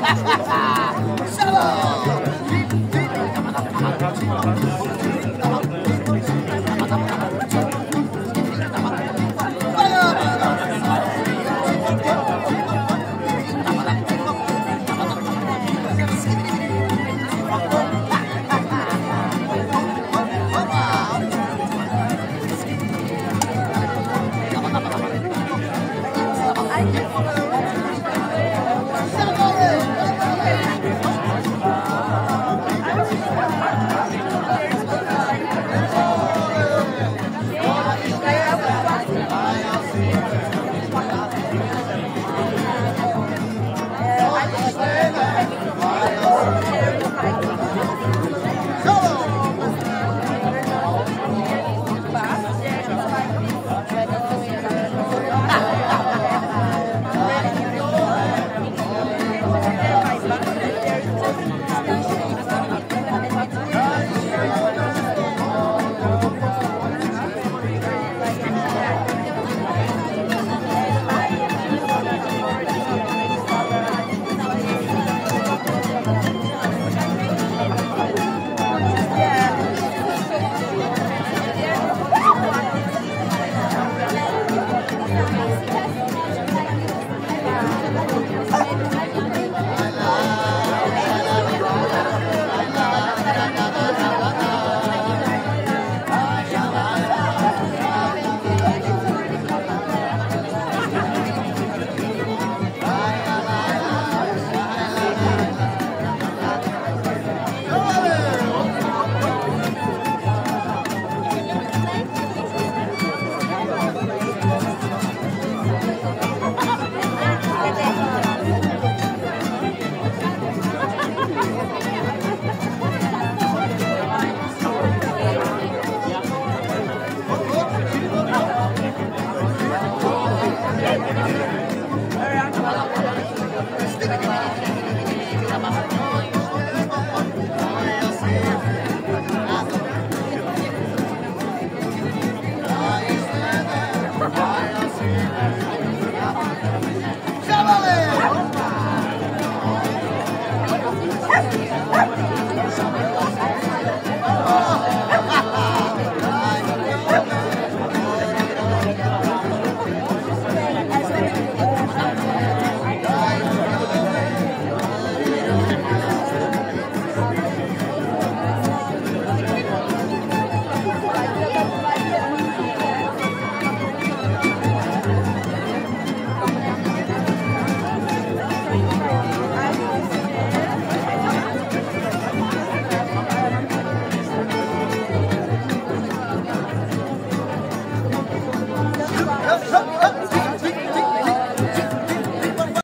Shalom. ¡Chámale! Let's.